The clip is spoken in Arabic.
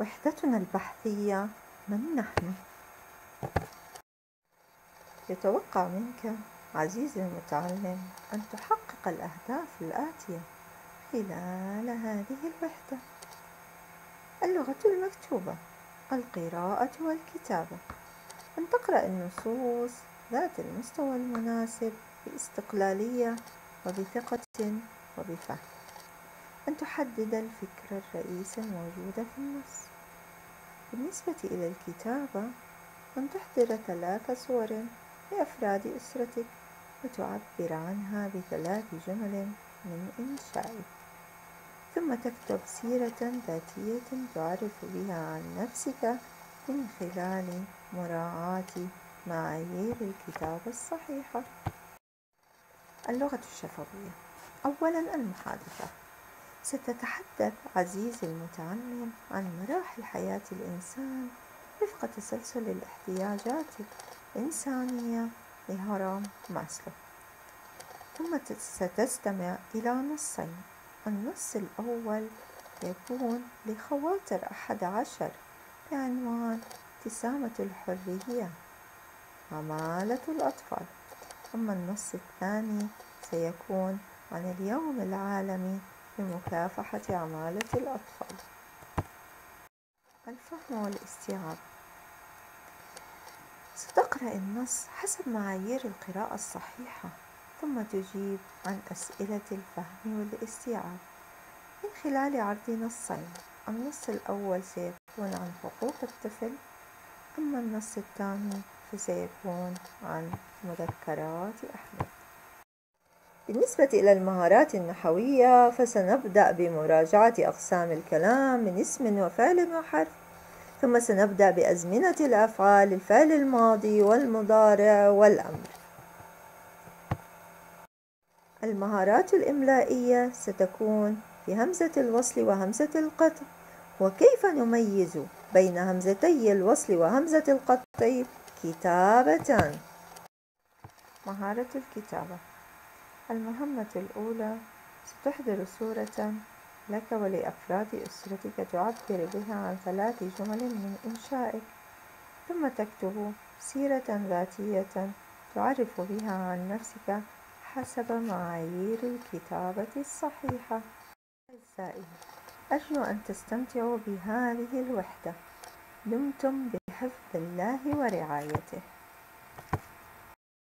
وحدتنا البحثية من نحن؟ يتوقع منك عزيزي المتعلم أن تحقق الأهداف الآتية خلال هذه الوحدة. اللغة المكتوبة القراءة والكتابة. أن تقرأ النصوص ذات المستوى المناسب باستقلالية وبثقة وبفهم. أن تحدد الفكرة الرئيسة الموجودة في النص. بالنسبة إلى الكتابة أن تحضر ثلاث صور لأفراد أسرتك وتعبر عنها بثلاث جمل من إنشائك ثم تكتب سيرة ذاتية تعرف بها عن نفسك من خلال مراعاة معايير الكتابة الصحيحة. اللغة الشفوية. أولا المحادثة. ستتحدث عزيزي المتعلم عن مراحل حياة الإنسان وفق تسلسل الاحتياجات الإنسانية لهرم ماسلو. ثم ستستمع إلى نصين. النص الأول يكون لخواطر أحد عشر بعنوان ابتسامة الحرية عمالة الأطفال. أما النص الثاني سيكون عن اليوم العالمي لمكافحة عمالة الأطفال. الفهم والاستيعاب. ستقرأ النص حسب معايير القراءة الصحيحة ثم تجيب عن أسئلة الفهم والاستيعاب. من خلال عرض نصين النص الأول سيكون عن حقوق الطفل أما النص الثاني فسيكون عن مذكرات أحمد. بالنسبة إلى المهارات النحوية فسنبدأ بمراجعة أقسام الكلام من اسم وفعل وحرف ثم سنبدأ بأزمنة الأفعال الفعل الماضي والمضارع والأمر. المهارات الإملائية ستكون في همزة الوصل وهمزة القطع وكيف نميز بين همزتي الوصل وهمزة القطع؟ كتابة. مهارة الكتابة. المهمة الأولى ستحضر صورة لك ولأفراد أسرتك تعبر بها عن ثلاث جمل من إنشائك ثم تكتب سيرة ذاتية تعرف بها عن نفسك حسب معايير الكتابة الصحيحة. أعزائي أرجو أن تستمتعوا بهذه الوحدة. دمتم بحفظ الله ورعايته.